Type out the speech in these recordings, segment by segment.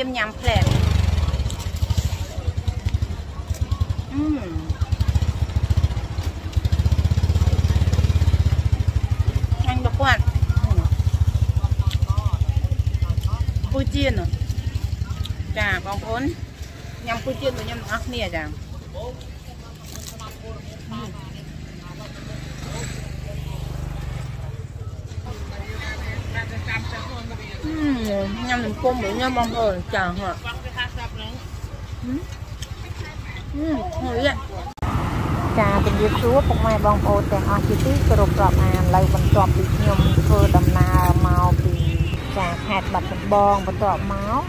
ៀមញ៉ាំផ្លែអឺអញបគាត់ពូជៀនចាបងប្អូនញ៉ាំពូជៀនរបស់ខ្ញុំទាំងអស់គ្នាចា ញ៉ាំនំពុំរបស់ខ្ញុំបងប្អូនចាហ៎អឺហើយចាជំរាបសួរពុកម៉ែបងប្អូនទាំងអស់ជាទីគោរពរាប់អានឥឡូវបន្ទាប់ពីខ្ញុំធ្វើដំណើរមកពីចាខេត្តបាត់ដំបងបន្ទាប់មក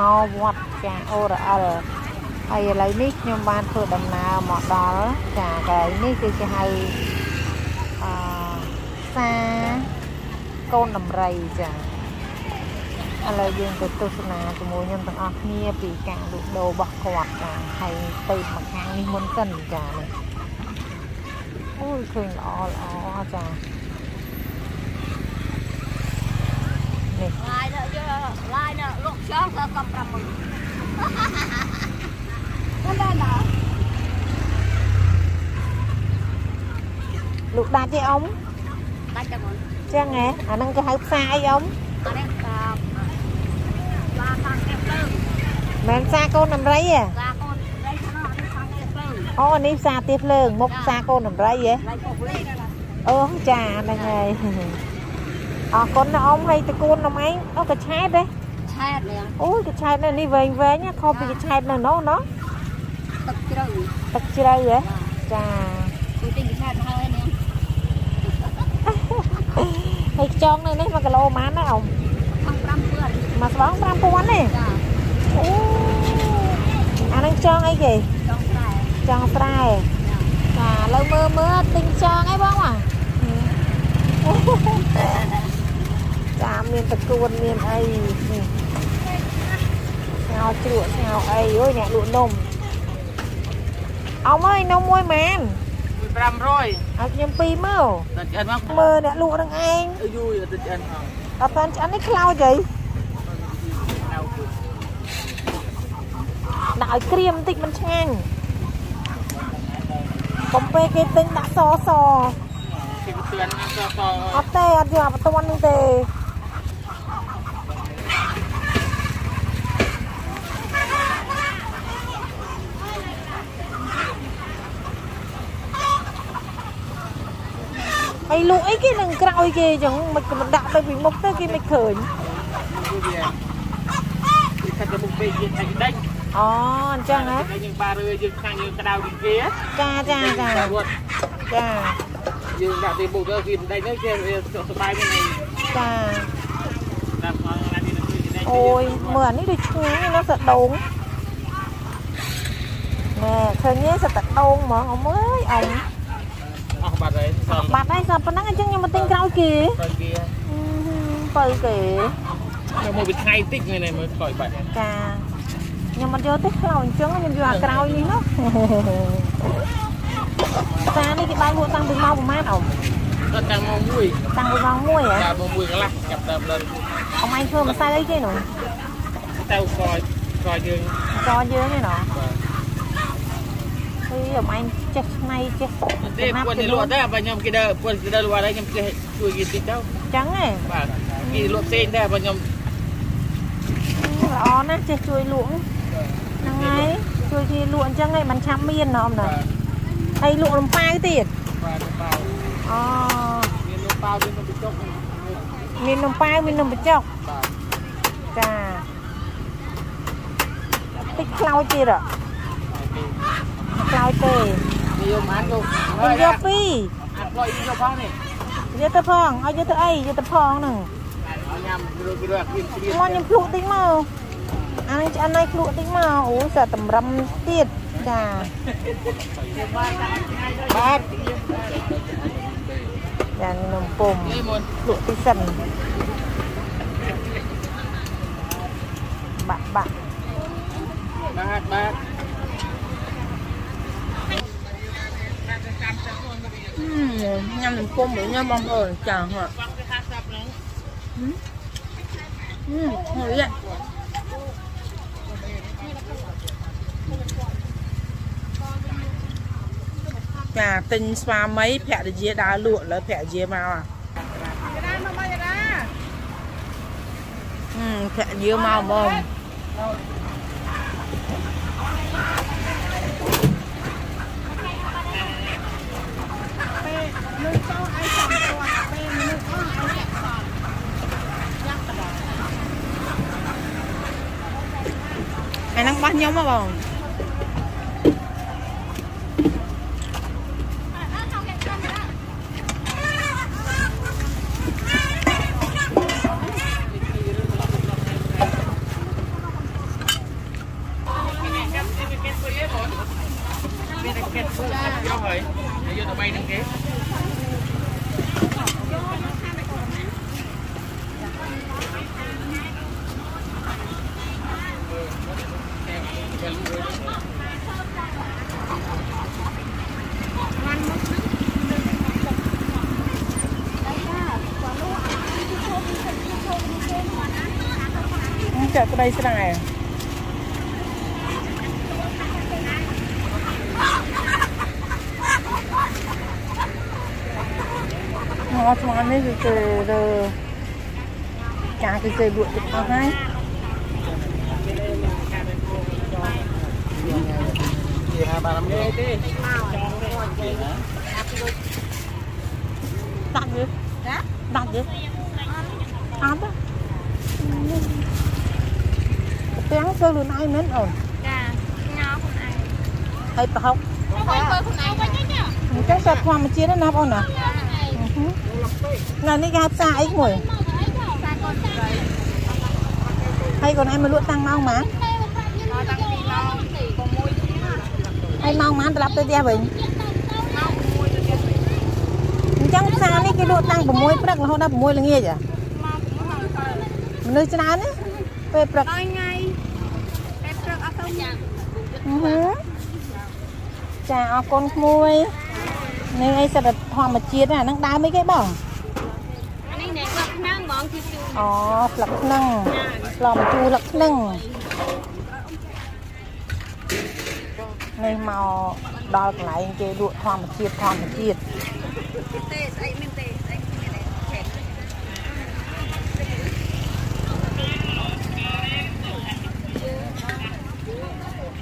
មកវត្តចាអូរ៉ាអលហើយឥឡូវនេះខ្ញុំបានធ្វើដំណើរមកដល់ចាកន្លែងនេះគឺគេហៅអឺសាកូនដំរីចា ឥឡូវយើងទៅទស្សនាជាមួយខ្ញុំទាំងអស់គ្នាពីការលក់ដូររបស់គាត់ចាហើយទៅមកខាងនេះមុនសិនចានេះអូយឃើញល្អល្អចានេះឡាយនៅយើឡាយនៅលក់ចង់ក៏កំ5មុនហ្នឹងដែរលក់ដាច់ទេអ៊ំដាច់តែមុនចឹងហ៎អាហ្នឹងគេហៅផ្សារអីអ៊ំអរេតាឡាខាងគេភ្លើង មិនមែនផ្សារកូនដំរីទេឡាកូនដៃខាងនេះខាងគេភ្លើងអូនេះផ្សារទៀបភ្លើងមុខផ្សារកូនដំរីហ៎ឡាយពុកលេងអូចាហ្នឹងហើយអរគុណណាអ៊ំហើយតកូននំឯងអូកញ្ឆែតទេឆែតនេះអូយកញ្ឆែតនៅនេះវែងវែងណាខុសពីកញ្ឆែតនៅនោះណោះទឹកជ្រៅទឹកជ្រៅហ៎ចាគឺទិញឆែតហើយនេះហើយខ្ចងនៅនេះ1គីឡូប៉ុន្មានណាអ៊ំខាង5ពឿនមួយស្បង់5000ទេចា អូអាហ្នឹងខ្ចងអីគេចង់ស្រែខ្ចងស្រែចាឥឡូវមើលមើលទិញខ្ចងអីបងបាទចាមានតកួនមានអីនេះស្ងោជ្រក់ស្ងោអីអូយអ្នកលក់នំអមអើយនំមួយម៉ាន500ឲ្យខ្ញុំពីរមកតែឆ្អិនមកមើលអ្នកលក់នឹងឯងយូរទៅឆ្អិនហ៎អត់តាន់ឆ្អិននេះខ្លោចអី ដាក់ឲ្យក្រៀមបន្តិចមិនឆ្ងាញ់កុំពេកគេទិញដាក់សសគេទៅឿនអត់សសអត់ទេអត់យកអត់តាន់នេះទេហើយលក់អីគេនឹងក្រោយគេអញ្ចឹងមិនក៏មិនដាក់ទៅពីមុខទៅគេមិនឃើញវាគេ ខាត់ទៅមុខពេកយើងតែដេញអូអញ្ចឹងហ៎តែយើងបារឿយើងខាងយើងក្តៅពីគេចាចាចាតែរត់ចាយើងដាក់ទីមុខទៅគេដេញទៅគេសុខសប្បាយមែនចាតាមផងណាទីនឹងគេដេញអូយមើលអានេះដូចឆ្ងាញ់ណាស់សត្វដូងណែឃើញទេសត្វដូងហ្មងអ៊ំអើយអ៊ំអស់បាត់ហើយសល់បាត់ហើយសត្វប៉ុណ្ណឹងអញ្ចឹងខ្ញុំមកទិញក្រោយគេទៅគេអឺបើគេ នៅមួយថ្ងៃតិចនេះមើលខ្លោចបាត់ចាខ្ញុំអត់យកទេខ្លោចអញ្ចឹងខ្ញុំយកអាក្រោយនេះនោះសានេះគេបើកលក់តាំងពីម៉ោងប្រហែលអ៊ំទៅតាំងមកមួយតាំងពីម៉ោង1ហ៎តាំងមកមួយកន្លះចាប់ដើមដល់អ៊ំឯងធ្វើម្សៅអីគេនោះទៅកកយើងចោយើងឯណោះបាទអីអ៊ំឯងចេះឆ្នៃចេះទេពួកនេះលក់ដែរបើខ្ញុំគេដើរពួកគេដើរលក់ហើយខ្ញុំគេជួយគេតិចទៅអញ្ចឹងហ៎បាទគេលក់ផ្សេងដែរបើខ្ញុំ ល្អណាស់ចេះជួយលក់ហ្នឹងហើយជួយគេលក់អញ្ចឹងឯងមិនឆាប់មានណ៎អ៊ំណាហើយលក់លំប៉ាវទៀតបាទប៉ាវអូមាននំប៉ាវមាននំបញ្ចុកមាននំប៉ាវមាននំបញ្ចុកបាទចាតិចខ្លោចទៀតអខ្លោចទេនិយមអានលោកខ្ញុំយកពីរអានផ្លោយយកផងនេះយកទៅផងឲ្យយកទៅអីយកទៅផងហ្នឹងញ៉ាំរកគេរកគេព្រៀនមកខ្ញុំភ្លក់តិចមក អានេះឆ្អិនឲ្យភ្លក់តិចមកអូសាតម្រឹមទៀតចាបាទចានំពុំនេះមុនភ្លក់តិចសិនបាក់បាក់បាទបាទញ៉ាំនំពុំរបស់ខ្ញុំបងប្អូនចាហ៎បងគេ50ហ្នឹងហឹមហើយ ចាទិញស្វាមីភរិយាដើរលក់លើភរិយាមកអាចាមកមកចាហឹមភរិយាមកហ្មងពេលលុយចូលឲ្យចាំគាត់ពេលមនុស្សអស់ឲ្យចាក់សល់យ៉ាប់បដអាហ្នឹងរបស់ខ្ញុំហ៎បង មានតែគេធ្វើអត់យកហើយយកទៅបីនឹងគេ ចាក់ក្តីស្រែមកស្មាននេះគឺគេរើចាគឺគេលក់ទឹកអស់ហើយ ជាហាបានទេទេដាក់វាណាដាក់វាអត់ទេទាំងធ្វើខ្លួនឯងមែនអូនចាញ៉ាខ្លួនឯងហើយប្រហុកហើយធ្វើខ្លួនឯងវិញចាអញ្ចឹងសាប់ធម្មជាតិណាបងអូនណាណានេះគេហៅផ្សារអីមួយសាកូនស្រីហើយកូនឯងមកលក់តាំងម៉ោងម៉ានដល់តាំងពីម៉ោង6 ហើយម៉ោងម៉ានត្រឡប់ទៅផ្ទះវិញម៉ោង6ទៅទៀតវិញអញ្ចឹងផ្សារនេះគេលក់តាំង6ព្រឹករហូតដល់6ល្ងាចហ៎ម៉ោង6ម៉ោង7មនុស្សច្រើនណាពេលព្រឹកដល់ថ្ងៃពេលព្រឹកអត់ទៅញ៉ាំអឺហឺចាអរគុណក្មួយនេះអីសិតតែធម្មជាតិណាហ្នឹងដើមអីគេបងអានេះអ្នកគាត់ខ្នងហ្មងគឺជូរអូស្លឹកខ្នឹងស្លម្ជូរស្លឹកខ្នឹង នេះមកដល់កន្លែងគេលក់ធម្មជាតិធម្មជាតិទេស្អីមានទេស្អីមានទេខេត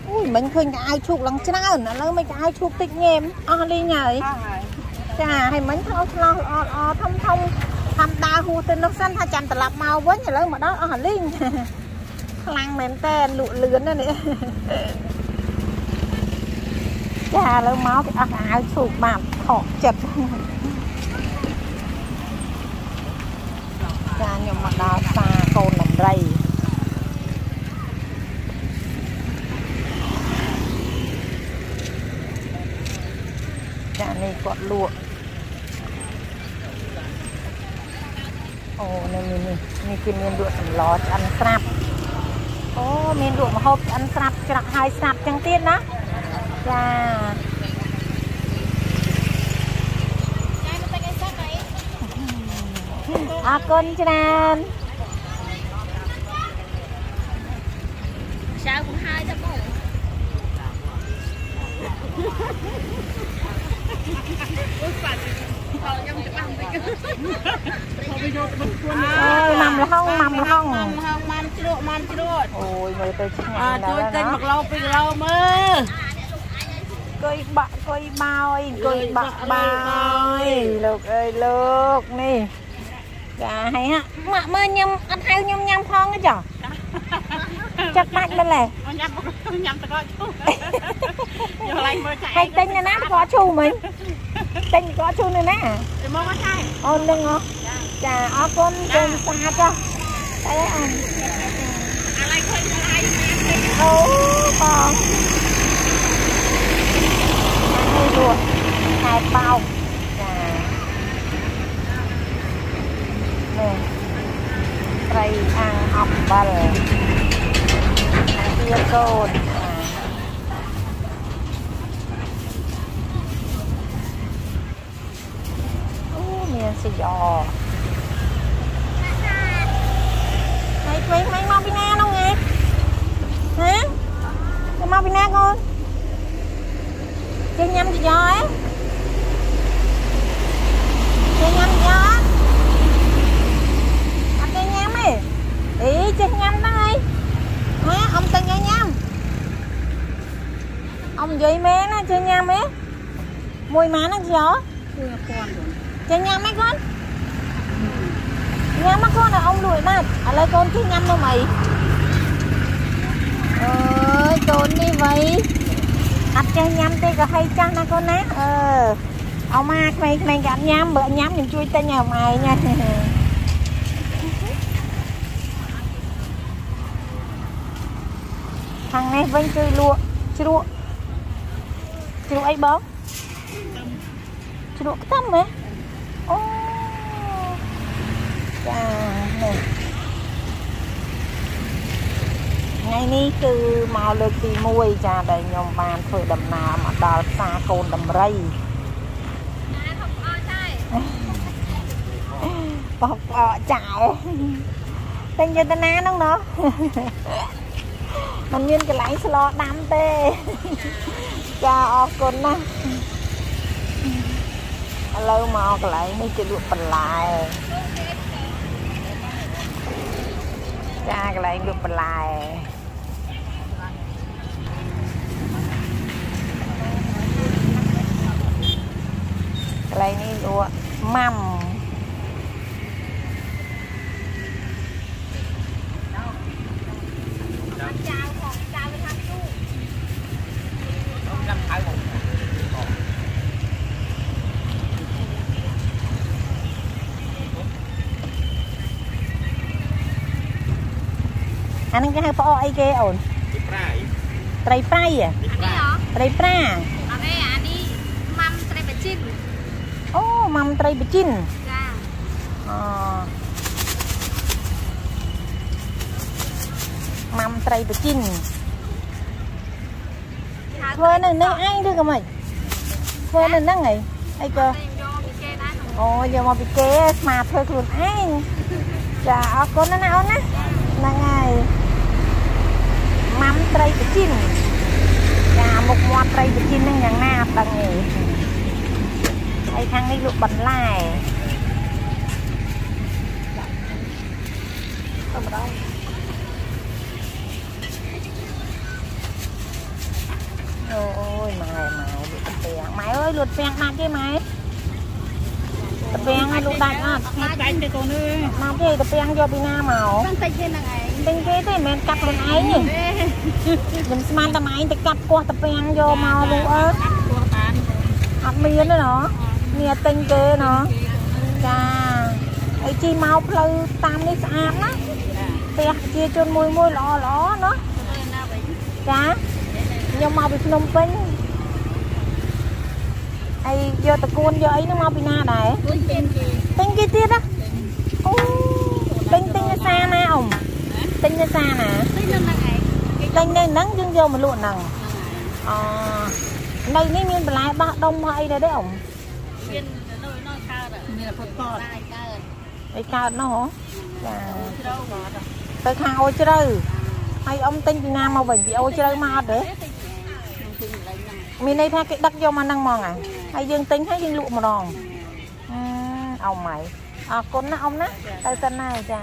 អូយមិញឃើញកៅអៅឈូកឡើងច្រើនឥឡូវមិនកៅអៅឈូកតិចងេមអស់លីងហើយអស់ហើយចាហើយមិញថោឆ្លោះល្អល្អធំធំធម្មតាហួសទៅនោះសិនថាចាំត្រឡប់មកវិញឥឡូវមកដល់អស់លីងខ្លាំងមែនតើលក់លឿនណាស់នេះ ចាឥឡូវមកគេអស់កៅអៅឈូកបាត់ខកចិត្តចាខ្ញុំមកដល់ផ្សារកូនដំរីចានេះគាត់លក់អូនេះនេះនេះនេះគេមានលក់សម្លឆ្អិនស្រាប់អូមានលក់ម្ហូបឆ្អិនស្រាប់ច្រាក់ហើយស្រាប់ចឹងទៀតណា ចាចាទៅតែសាក់អីអរគុណច្រើនចៅ cũng hai ទៅបងអូស្បាត់ខ្ញុំច្បាស់មិនគឺអូយម៉ាំលហុងម៉ាំលហុងហងបានជ្រក់បានជ្រក់អូយមើលទៅឆ្ងាអើញ់ណាជួយស់ទិញណា1គីឡូ2គីឡូមើលអង្គុ យបាក់អង្គុយបោយអង្គុយបាក់បោយលោកអើយលោកនេះចាហើយហ่ะម៉ាក់មើលខ្ញុំអត់ហៅខ្ញុំញ៉ាំផងទេចាចាក់បាច់មែនទេញ៉ាំញ៉ាំតកឈូយកឡើងមើលចាហើយទិញនៅណាតកឈូមិញទិញតកឈូនៅណាទៅមកមកចាអូននឹងហ៎ចាអរគុណគុំស្អាតចាតែអូនអាឡៃឃើញអាឡៃអូបង នេះលក់ខែបោកចានេះត្រីអាំងអំបិលទាកូនអូមានសយ៉ហើយវិញវិញមកពីណានោះហ៎ហ៎ទៅមកពីណាកូន chơi nhanh cho gió ấy. Chơi nhanh gió anh chơi nhanh ấy. Ý chơi nhanh đó ấy. Má ông tên chơi nhanh ông dây mé nó chơi nhanh ấy. Mùi má nó gió. Chơi nhanh mấy con? Nhanh mắt con là ông đuổi mà. À lấy con chơi nhanh đâu mày? Ơi trốn đi vậy. អត់ចេះញ៉ាំទេក៏ឲ្យចាស់ណាកូនណាអឺអស់មកក្មេងៗក៏អត់ញ៉ាំបើអត់ញ៉ាំខ្ញុំជួយទិញឲ្យម៉ែញ៉ាំខាងនេះវិញគឺលក់ជ្រក់ជ្រក់អីបងជ្រក់ខ្ទឹមហ៎អូចានេះ ថ្ងៃនេះគឺមកលើកទី1ចាដែលខ្ញុំបានធ្វើដំណើរមកដល់ផ្សារកូនដំរីបោកអកចាយតែយន្តនាហ្នឹងណោះมันមានកន្លែងស្លដាំទេចាអរគុណណាស់ឥឡូវមកកន្លែងនេះគេលក់បន្លែចាកន្លែងលក់បន្លែ កន្លែងនេះលក់ម៉ាំអាហ្នឹងគេហៅផ្អកអីគេអូនប្រៃត្រីប្រៃហ៎អានេះហ៎ត្រីប្រាអត់ទេអានេះម៉ាំត្រីបជីន អូម៉ាំត្រីបជីនចាអូម៉ាំត្រីបជីនគេហៅធ្វើនៅនេះឯងឬក៏មិនធ្វើនៅហ្នឹងហីអីក៏តែយកពីគេដែរនោះអូយកមកពីគេស្មាធ្វើខ្លួនឯងចាអរគុណណាស់ណាអូនណាហ្នឹងហើយម៉ាំត្រីបជីនចាមុខមាត់ត្រីបជីនហ្នឹងយ៉ាងណាអត់ដឹងទេ ហើយខាងនេះលក់បន្លែទៅម្ដងអូយម៉ែម៉ែលក់ទឹកពាំងម៉ែអើយលក់ទឹកពាំងដាច់ទេម៉ែទឹកពាំងឲ្យលក់ដាច់អត់មកដាច់ទេកូនអើយណាទេទឹកពាំងយកពីណាមកបានតិចទេហ្នឹងឯងទិញគេទេមិនមែនកាត់ខ្លួនឯងទេខ្ញុំស្មានតែឯងទៅកាត់គាស់ទឹកពាំងយកមកលក់អើទោះបានអត់មានទេណោះ មានទិញគេណោះចាហើយជីមកផ្លូវតាមនេះស្អាតណាផ្ទះប្រជាជនមួយមួយល្អល្អណោះទៅណាវិញចាខ្ញុំមកពីភ្នំពេញហើយយកតកួនយកអីហ្នឹងមកពីណាដែរគួនពេនគេទិញគេទៀតណាអូទិញទិញនៅសាណាអ៊ំទិញនៅសាណាទៅនឹងហ្នឹងឯងគេទិញនៅហ្នឹងយើងយកមកលក់ហ្នឹងអូនៅនេះមានបន្លែបោះដុំបោះអីដែរទេអ៊ំ មាននៅនៅកើតមានផុតកតដែរកើតអីកើតនោះហ៎ចាជ្រៅមកទៅទៅខាងអូជ្រៅហើយអ៊ំទិញពីណាមកវិញពីអូជ្រៅមកអត់ទេតិចខ្ញុំទិញកន្លែងហ្នឹងមានន័យថាគេដឹកយកមកហ្នឹងហ្មងហ่ะហើយយើងទិញហើយយើងលក់ម្ដងអឺអ៊ំម៉ៃអរគុណណាអ៊ំណាទៅសិនណាចា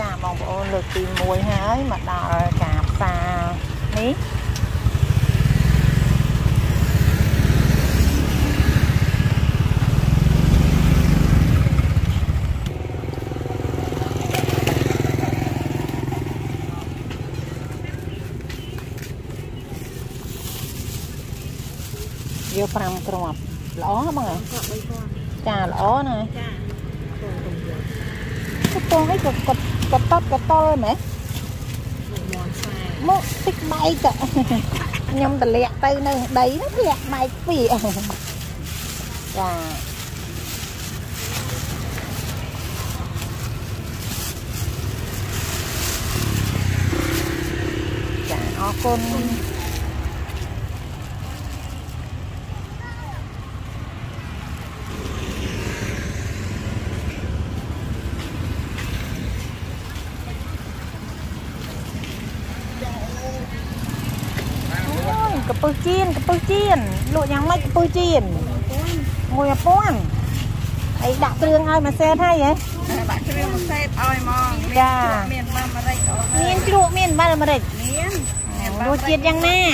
ចាបងប្អូនលើកទី1ហើយ មកដល់ការផ្សារនេះយក5គ្រាប់ល្អបងហ៎គាត់បីគាត់ចាល្អណាស់ចាកំពងអីក៏ក៏ក៏តត់ក៏តល់មែនមន់ខ្សែ មកតិចបែកទៅខ្ញុំតម្លាក់ទៅនៅដីនោះធ្លាក់បែកពីចាចាអរគុណ ពឹសជៀនកពឹសជៀនលក់យ៉ាងម៉េចកពឹសជៀនមួយអាពាន់អីដាក់គ្រឿងឲ្យមួយសេតហើយហ៎ដាក់គ្រឿងមកសេតឲ្យហ្មងចាមានបាមរិចអូនមានជ្រក់មានបាល់អាមេរិកមានមានរសជាតិយ៉ាងណាណា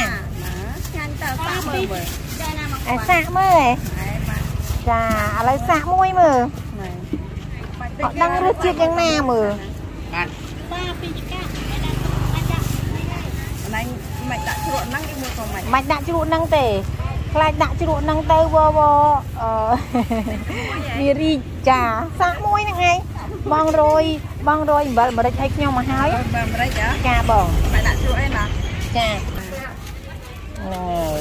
ឆ្ងាញ់តើសាក់មើលមើលចាណាមកអាសាក់មើលហ៎ហើយបាទចាឥឡូវសាក់មួយមើលហ្នឹងបាច់អត់ដឹងរសជាតិយ៉ាងណាមើល បាទ សាពីចកាអាចចាក់ អណៃមិនដាក់ ជ្រក់ហ្នឹងគេមើលក៏មិនមិនដាក់ជ្រក់ហ្នឹងទេខ្លាចដាក់ជ្រក់ហ្នឹងទៅវវអឺវារីកចាសាក់មួយហ្នឹងឯងបងរយបងរយអំបិលអាមេរិកឲ្យខ្ញុំមកហើយបាមរិចហ៎ចាបងមិនដាក់ជ្រក់អីណាចាហ្នឹងហើយ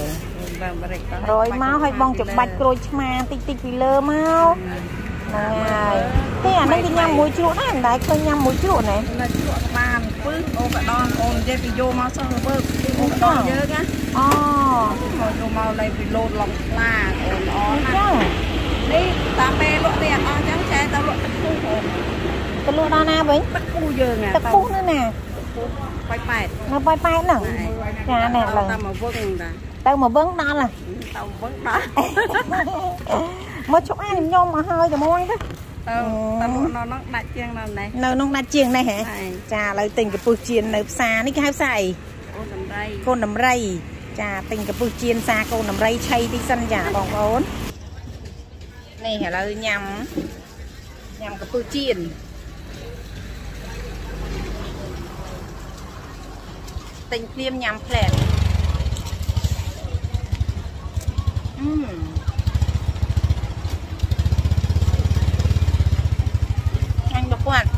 បាមរិចក៏រយមកឲ្យបងច្បាច់ក្រូចឆ្មាតិចតិចពីលើមកហ្នឹងហើយទេអានេះគេញ៉ាំមួយជ្រក់ដែរមិនដែលឃើញញ៉ាំមួយជ្រក់ណែនៅជ្រក់ បានពឹសអូកដងអូននិយាយពីយកមកសោះវើអូកដងយើងណាអូមកយកមកលេពីលោតឡំខ្លាអូនល្អអញ្ណាចឹងស់នេះតាពេលលក់នេះអត់អស់អញ្ចឹងចែទៅលក់ទឹកពុះអូនទៅលក់ដល់ណាវិញទឹកពុះយើងហ่ะទឹកពុះនៅណាបាច់ប៉ែតនៅប៉ោយប៉ែតហ្នឹងចាណែឡើយតាមមកវឹងតាទៅមកវឹងដល់ហ่ะតាមវឹងដល់មកជុកអាខ្ញុំមកហើយតែមកទៅ ទៅតាមលក់នៅនោះដាច់ជាងនៅនេះនៅក្នុងដាច់ជាងនេះហ៎ហើយចាឥឡូវទិញកពុះជៀននៅផ្សារនេះគេហៅផ្សារអីអូនសំដីកូនដំរីចាទិញកពុះជៀនសារកូនដំរីឆៃតិចសិនចាបងប្អូននេះឥឡូវញ៉ាំញ៉ាំកពុះជៀនទិញភ្លាមញ៉ាំផ្លែអឺអញបគាត់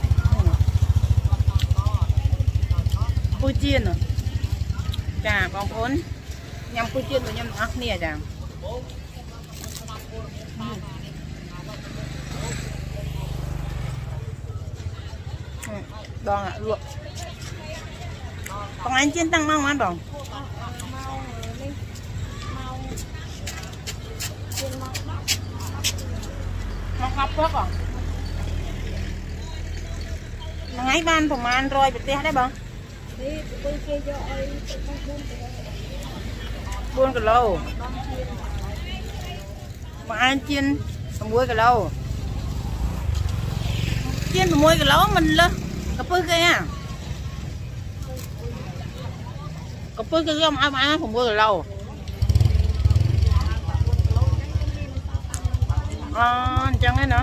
ពូជៀនចាបងប្អូនញ៉ាំពូជៀនរបស់ខ្ញុំទាំងអស់គ្នាចាបងអាលក់បងអញជៀនតាំងម៉ោងប៉ុន្មានបងមក10ព្រឹកបងថ្ងៃបានប្រហែល100ប្រទេសដែរបង នេះពេលគេយកឲ្យទឹកមក4 4គីឡូបងអានជៀន6គីឡូជៀន6គីឡូមិនលើសកពឹសគេហ่ะកពឹសគេយកមកឲ្យបងអាន6គីឡូអអញ្ចឹងឯណា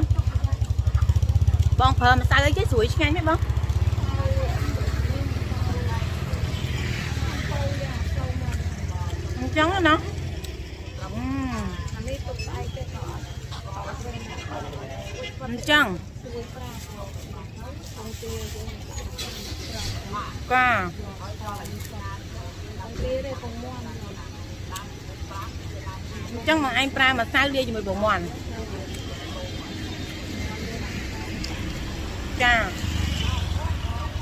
បងប្រើម្សៅអីគេស្រួយឆ្ងាញ់ទេបង ចឹងឯណាអឺនេះទុកស្អែកទៅក៏អត់អញ្ចឹងកាវាទេពងមាន់អញ្ចឹងមកឯងប្រើម្សៅលាយជាមួយពងមាន់ចា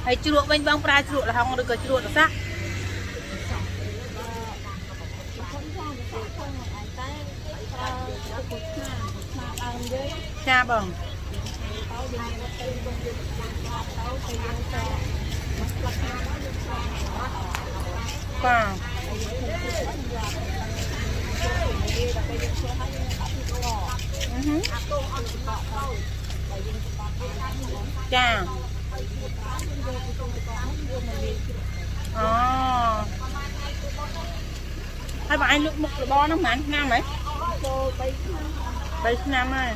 ហើយជ្រក់វិញបងប្រើជ្រក់លហុងឬក៏ជ្រក់រសាក់ តែប្រើទឹកពុះខ្នាខ្នាដើមយើង ចាបងទៅយើងទៅទៅយើងទៅយើងទៅបាទអឺហឺចាអូហើយបងឯងលុកមុខរបរហ្នឹងប៉ុន្មានឆ្នាំហ៎ ចូល3ឆ្នាំ3ឆ្នាំហើយ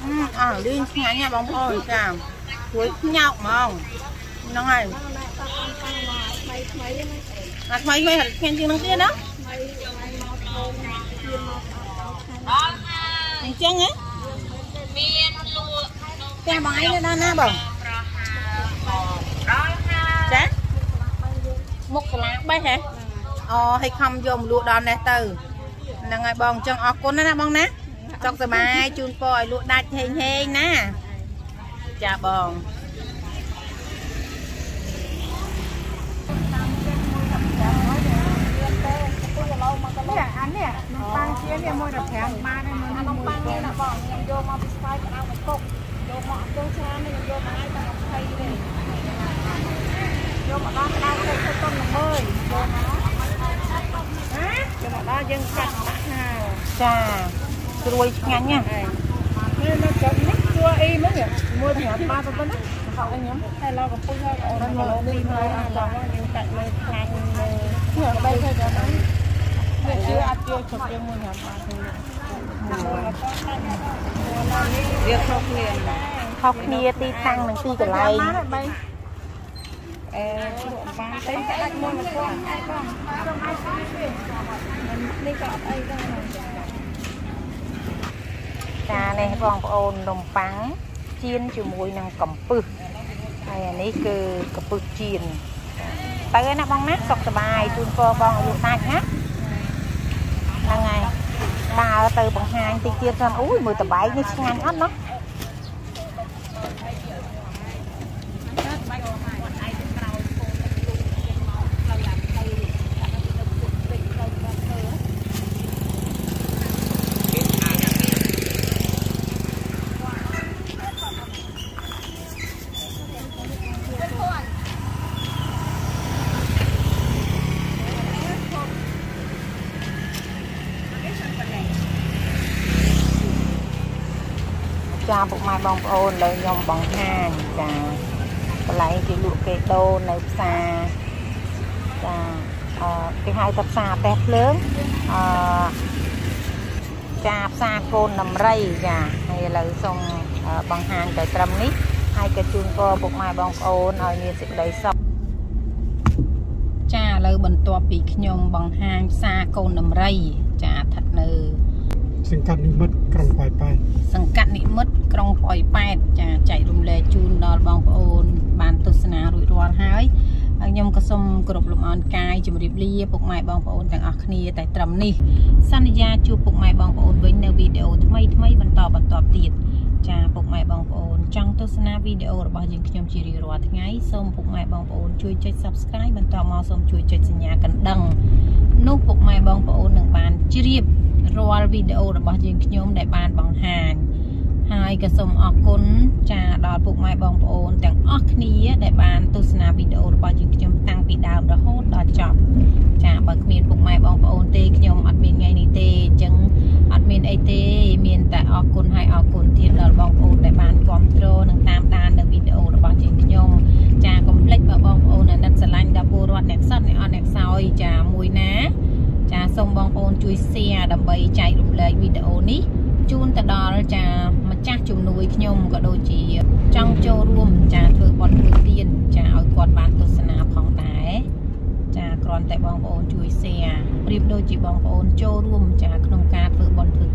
អឺអស់លីងឆ្ងាញ់ណាស់បងប្អូនចាព្រួយញោកហ្មងហ្នឹងហើយណាតាំងតាំងមកថ្មីថ្មីហ្នឹងអាថ្មីថ្មីហត់ឆ្ងាញ់ជាងហ្នឹងទៀតណាថ្មីថ្មីមកចូលជៀនមកអត់ដល់ឆ្នាំអញ្ចឹងហ៎មានលក់ផ្ទះបងឯងនៅដល់ណាបងចាមុខសាលាបេះហ៎អូឲ្យខំយកមកលក់ដល់នេះទៅ ហ្នឹងហើយបងអញ្ចឹងអរគុណណាបងណាសុខសប្បាយជូនពរឲ្យលក់ដាច់ហេងហេងណាចាបងនេះអានេះនំប៉័ងជានេះមួយដល់5បានហើយមួយនំប៉័ងនេះណាបងខ្ញុំយកមកពីស្វាយក្តៅមកពុកយកមកអត់ចូលច្រើននេះខ្ញុំយកមកឲ្យតែ20ទេយកមកដល់ក្តៅទៅទៅទុំល្មើ យយកមកដល់យើងកាត់ដាក់ហាលចាស្រួយឆ្ងាញ់ណាស់ហើយនេះនៅចុកនេះជួអីហ្នឹងមួយ5បាតប៉ុណ្ណាហៅឲ្យខ្ញុំតែឡកំពុងឲ្យអូនគីឡូ2ម៉ោងអាឡងយើងកាត់លើខ្លាញ់លើខ្ញុំបីទៅដល់ហ្នឹងវាជឿអត់ជឿជប់យើងមួយ5បាតទៅវាខុសគ្នាខុសគ្នាទីតាំងនិងទីកន្លែង បីអឺបានទេតែដាច់មួយមកគាត់ហើយបងនេះក៏អត់អីដែរចានេះបងប្អូននំប៉័ងចៀនជាមួយនឹងកំពឹសហើយអានេះគឺកំពឹសចៀនទៅហើយណាបងណាសុខសប្បាយជូនពរបងអាយុដាច់ណាហ្នឹងហើយដើរទៅបង្ហាញតិចទៀតសិនអូយមើលតបែកនេះឆ្ងាញ់អត់ណា បងប្អូនលើខ្ញុំបង្ហាញចាកន្លែងគេលក់គេដូរនៅផ្សារចាអឺគេហៅថាផ្សារតេះភ្លើងអឺចាផ្សារកូនដំរីចាហើយឥឡូវសូមអឺបង្ហាញទៅត្រឹមនេះហើយក៏ជូនពរពុកម៉ែបងប្អូនឲ្យមានសេចក្តីសុខចាឥឡូវបន្ទាប់ពីខ្ញុំបង្ហាញផ្សារកូនដំរី ចាស្ថិតនៅ សង្កាត់និមិត្តក្រុងប៉ោយប៉ែតសង្កាត់និមិត្ត ក្រុងប៉ោយប៉ែតចាចែករំលែកជូនដល់បងប្អូន បានទស្សនារួចរាល់ហើយហើយខ្ញុំក៏សូមគោរពលំអរកាយជម្រាបលាពុកម៉ែបងប្អូនទាំងអស់គ្នាតែត្រឹមនេះសន្យាជួបពុកម៉ែបងប្អូនវិញនៅវីដេអូថ្មីថ្មីបន្តបន្តទៀតចាពុកម៉ែបងប្អូនចង់ទស្សនាវីដេអូរបស់យើងខ្ញុំជារៀងរាល់ថ្ងៃសូមពុកម៉ែបងប្អូនជួយចុច Subscribe បន្តមកសូមជួយចុចសញ្ញាកណ្ដឹងនោះពុកម៉ែបងប្អូននឹងបានជ្រាបរាល់វីដេអូរបស់យើងខ្ញុំដែលបានបង្ហាញ ហើយក៏សូមអរគុណចាដល់ពុកម៉ែបងប្អូនទាំងអស់គ្នាដែលបានទស្សនាវីដេអូរបស់យើងខ្ញុំតាំងពីដើមរហូតដល់ចប់ចាបើគ្មានពុកម៉ែបងប្អូនទេខ្ញុំអត់មានថ្ងៃនេះទេអញ្ចឹងអត់មានអីទេ មានតែអរគុណហើយអរគុណទៀតដល់បងប្អូនដែលបានគ្រប់គ្រងនិងតាមដាននៅវីដេអូរបស់យើងខ្ញុំចាកុំភ្លេចបើបងប្អូនអាណិតស្រឡាញ់ដល់ពលរដ្ឋអ្នកសិតអ្នកអត់អ្នកខ្សោយចាមួយណាចាសូមបងប្អូនជួយ share ដើម្បីចែករំលែកវីដេអូនេះជូនទៅដល់ចាម្ចាស់ជំនួយខ្ញុំក៏ដូចជាចង់ចូលរួមចាធ្វើបន់ធ្វើទានចាឲ្យគាត់បានទស្សនាផងដែរចាគ្រាន់តែបងប្អូនជួយ share ប្រៀបដូចជាបងប្អូនចូលរួមចាក្នុងការធ្វើបន់ធ្វើ